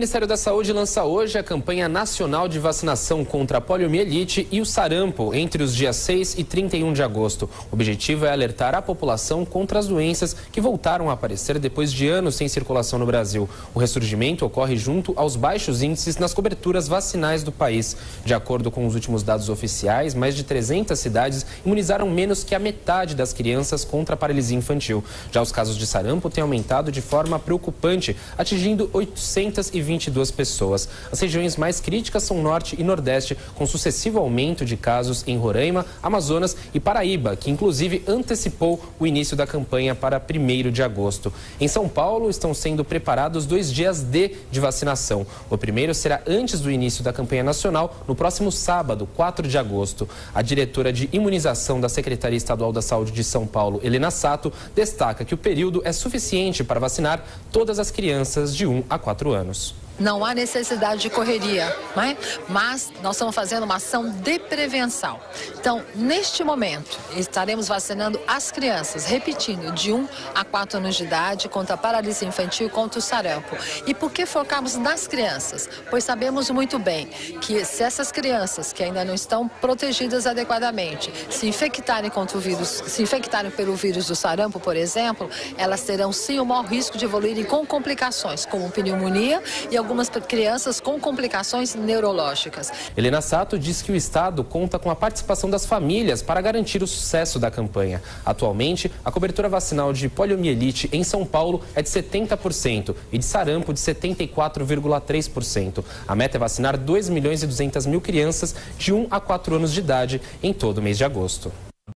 O Ministério da Saúde lança hoje a campanha nacional de vacinação contra a poliomielite e o sarampo entre os dias 6 e 31 de agosto. O objetivo é alertar a população contra as doenças que voltaram a aparecer depois de anos sem circulação no Brasil. O ressurgimento ocorre junto aos baixos índices nas coberturas vacinais do país. De acordo com os últimos dados oficiais, mais de 300 cidades imunizaram menos que a metade das crianças contra a paralisia infantil. Já os casos de sarampo têm aumentado de forma preocupante, atingindo 820 22 pessoas. As regiões mais críticas são Norte e Nordeste, com sucessivo aumento de casos em Roraima, Amazonas e Paraíba, que inclusive antecipou o início da campanha para 1 de agosto. Em São Paulo, estão sendo preparados dois dias D de vacinação. O primeiro será antes do início da campanha nacional, no próximo sábado, 4 de agosto. A diretora de imunização da Secretaria Estadual da Saúde de São Paulo, Helena Sato, destaca que o período é suficiente para vacinar todas as crianças de 1 a 4 anos não há necessidade de correria, é? mas nós estamos fazendo uma ação de prevenção. Então, neste momento, estaremos vacinando as crianças, repetindo, de 1 a 4 anos de idade, contra a paralisia infantil e contra o sarampo. E por que focamos nas crianças? Pois sabemos muito bem que se essas crianças que ainda não estão protegidas adequadamente se infectarem contra o vírus, se infectarem pelo vírus do sarampo, por exemplo, elas terão sim o maior risco de evoluírem com complicações, como pneumonia e algumas algumas crianças com complicações neurológicas. Helena Sato diz que o Estado conta com a participação das famílias para garantir o sucesso da campanha. Atualmente, a cobertura vacinal de poliomielite em São Paulo é de 70% e de sarampo de 74,3%. A meta é vacinar 2 milhões e 200 mil crianças de 1 a 4 anos de idade em todo o mês de agosto.